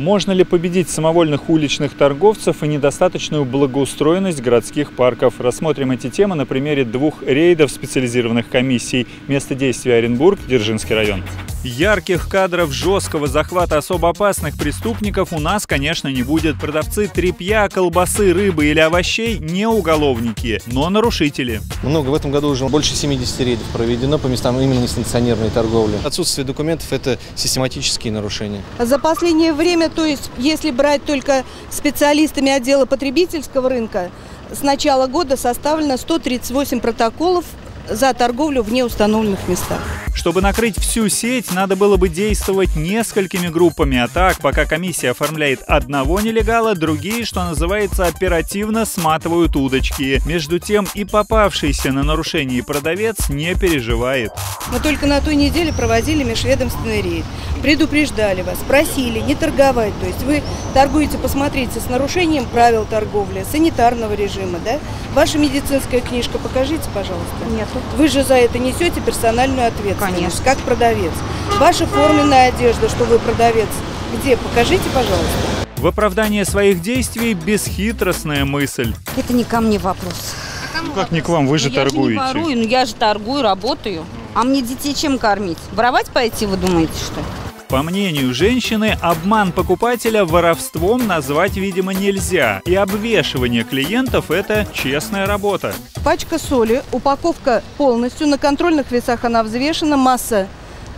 Можно ли победить самовольных уличных торговцев и недостаточную благоустроенность городских парков? Рассмотрим эти темы на примере двух рейдов специализированных комиссий. Место действия Оренбург, Дзержинский район. Ярких кадров жесткого захвата особо опасных преступников у нас, конечно, не будет. Продавцы трепья, колбасы, рыбы или овощей не уголовники, но нарушители. Много. В этом году уже больше 70 рейдов проведено по местам именно несанкционированной торговли. Отсутствие документов – это систематические нарушения. За последнее время, то есть если брать только специалистами отдела потребительского рынка, с начала года составлено 138 протоколов за торговлю в неустановленных местах. Чтобы накрыть всю сеть, надо было бы действовать несколькими группами, а так, пока комиссия оформляет одного нелегала, другие, что называется, оперативно сматывают удочки. Между тем и попавшийся на нарушение продавец не переживает. Мы только на той неделе проводили межведомственный рейд. Предупреждали вас, просили не торговать. То есть вы торгуете, посмотрите, с нарушением правил торговли, санитарного режима, да? Ваша медицинская книжка покажите, пожалуйста. Нету. Вы же за это несете персональную ответственность, Конечно. как продавец. Ваша форменная одежда, что вы продавец, где? Покажите, пожалуйста. В оправдание своих действий бесхитростная мысль. Это не ко мне вопрос. Ну как не к вам, вы же Ну, я торгуете. же не ворую, ну я же торгую, работаю. А мне детей чем кормить? Воровать пойти, вы думаете, что? ли? По мнению женщины, обман покупателя воровством назвать, видимо, нельзя. И обвешивание клиентов – это честная работа. Пачка соли, упаковка полностью, на контрольных весах она взвешена, масса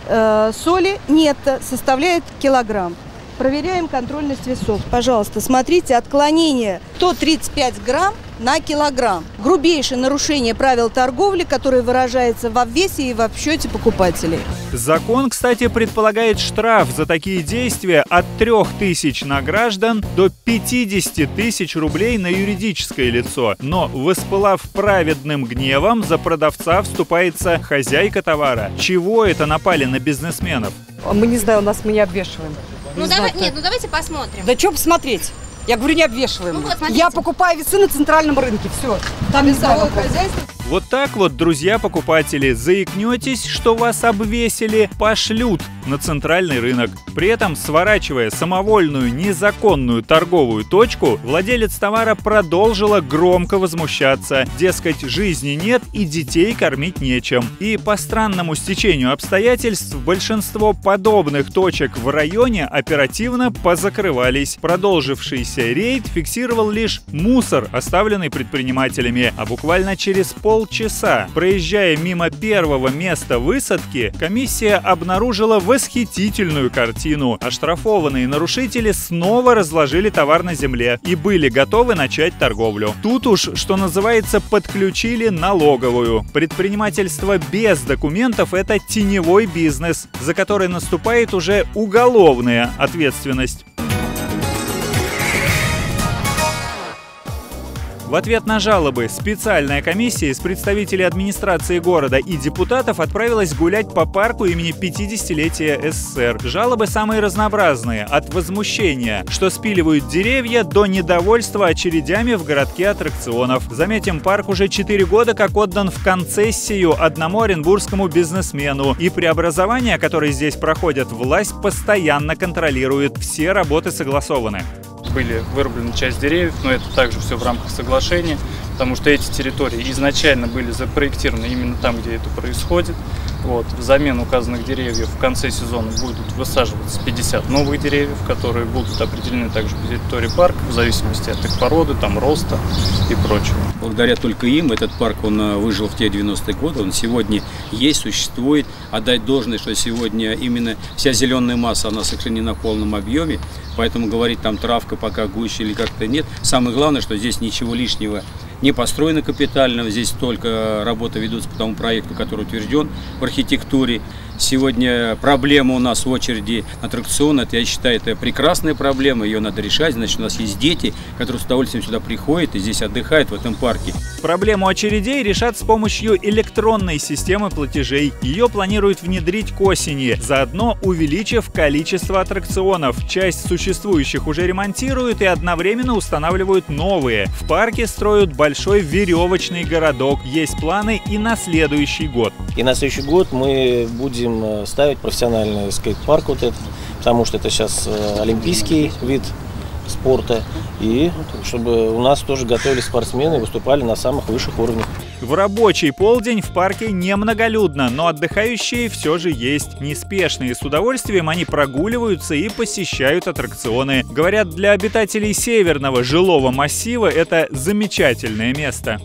э, соли нет, составляет килограмм. Проверяем контрольность весов. Пожалуйста, смотрите, отклонение 135 грамм на килограмм. Грубейшее нарушение правил торговли, которое выражается в обвесе и в обсчете покупателей. Закон, кстати, предполагает штраф за такие действия от 3000 на граждан до 50 тысяч рублей на юридическое лицо. Но, воспылав праведным гневом, за продавца вступается хозяйка товара. Чего это напали на бизнесменов? Мы не знаем, у нас мы не обвешиваем. Ну Не давай, знаю, нет, ну давайте посмотрим. Да что посмотреть? Я говорю, не обвешиваем. Ну вот, смотрите. Я покупаю весы на центральном рынке, все. Там весовое хозяйство. Вот так вот, друзья-покупатели, заикнетесь, что вас обвесили, пошлют на центральный рынок. При этом, сворачивая самовольную незаконную торговую точку, владелец товара продолжила громко возмущаться. Дескать, жизни нет и детей кормить нечем. И по странному стечению обстоятельств большинство подобных точек в районе оперативно позакрывались. Продолжившийся рейд фиксировал лишь мусор, оставленный предпринимателями, а буквально через полчаса, проезжая мимо первого места высадки, комиссия обнаружила восхитительную картину. Оштрафованные нарушители снова разложили товар на земле и были готовы начать торговлю. Тут уж, что называется, подключили налоговую. Предпринимательство без документов – это теневой бизнес, за который наступает уже уголовная ответственность. В ответ на жалобы специальная комиссия из представителей администрации города и депутатов отправилась гулять по парку имени 50-летия СССР. Жалобы самые разнообразные, от возмущения, что спиливают деревья, до недовольства очередями в городке аттракционов. Заметим, парк уже 4 года как отдан в концессию одному оренбургскому бизнесмену, и преобразования, которые здесь проходят, власть постоянно контролирует. Все работы согласованы были вырублена часть деревьев, но это также все в рамках соглашения, потому что эти территории изначально были запроектированы именно там, где это происходит. Вот. Взамен указанных деревьев в конце сезона будут высаживаться 50 новых деревьев, которые будут определены также по территории парка в зависимости от их породы, там, роста и прочего. Благодаря только им этот парк он э, выжил в те 90-е годы, он сегодня есть, существует. Отдать должное, что сегодня именно вся зеленая масса, она сохранена в полном объеме, поэтому говорить там травка пока гуще или как-то нет. Самое главное, что здесь ничего лишнего не построено капитально, здесь только работы ведутся по тому проекту, который утвержден в архитектуре. Сегодня проблема у нас в очереди аттракцион, это, я считаю, это прекрасная проблема, ее надо решать. Значит, у нас есть дети, которые с удовольствием сюда приходят и здесь отдыхают в этом парке. Проблему очередей решат с помощью электронной системы платежей. Ее планируют внедрить к осени, заодно увеличив количество аттракционов. Часть существующих уже ремонтируют и одновременно устанавливают новые. В парке строят большой веревочный городок. Есть планы и на следующий год. И на следующий год мы будем э, ставить профессиональный скейт-парк вот этот потому что это сейчас э, олимпийский вид спорта, и чтобы у нас тоже готовили спортсмены и выступали на самых высших уровнях. В рабочий полдень в парке немноголюдно, но отдыхающие все же есть. Неспешные с удовольствием они прогуливаются и посещают аттракционы. Говорят, для обитателей северного жилого массива это замечательное место.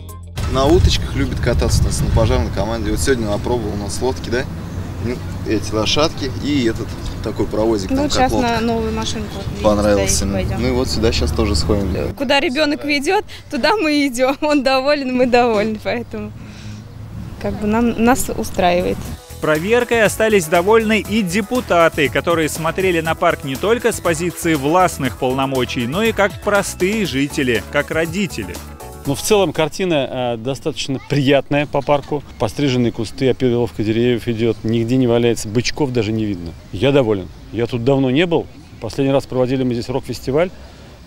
На уточках любит кататься у нас на пожарной команде. Вот сегодня опробовал у нас лодки, да? Ну, эти лошадки и этот такой провозик. Ну, там, сейчас как на новую машинку. видите, Понравился. туда и Ну пойдем. и вот сюда сейчас тоже сходим. Куда ребенок ведет, туда мы идем. Он доволен, мы довольны, поэтому как бы нам нас устраивает. Проверкой остались довольны и депутаты, которые смотрели на парк не только с позиции властных полномочий, но и как простые жители, как родители. Но в целом картина э, достаточно приятная по парку. Постриженные кусты, опиловка деревьев идет, нигде не валяется, бычков даже не видно. Я доволен. Я тут давно не был. Последний раз проводили мы здесь рок-фестиваль.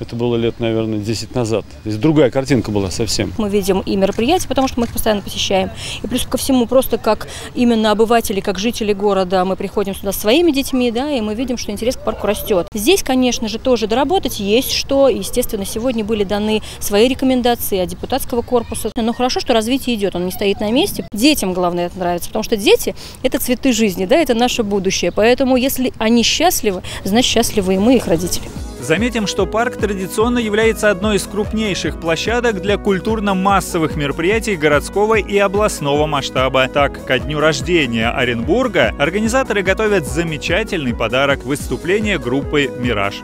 Это было лет, наверное, 10 назад. Здесь другая картинка была совсем. Мы видим и мероприятия, потому что мы их постоянно посещаем. И плюс ко всему, просто как именно обыватели, как жители города, мы приходим сюда своими детьми, да, и мы видим, что интерес к парку растет. Здесь, конечно же, тоже доработать есть что. Естественно, сегодня были даны свои рекомендации от депутатского корпуса. Но хорошо, что развитие идет, он не стоит на месте. Детям, главное, это нравится, потому что дети – это цветы жизни, да, это наше будущее. Поэтому, если они счастливы, значит, счастливы и мы, их родители. Заметим, что парк традиционно является одной из крупнейших площадок для культурно-массовых мероприятий городского и областного масштаба. Так, ко дню рождения Оренбурга организаторы готовят замечательный подарок – выступление группы «Мираж».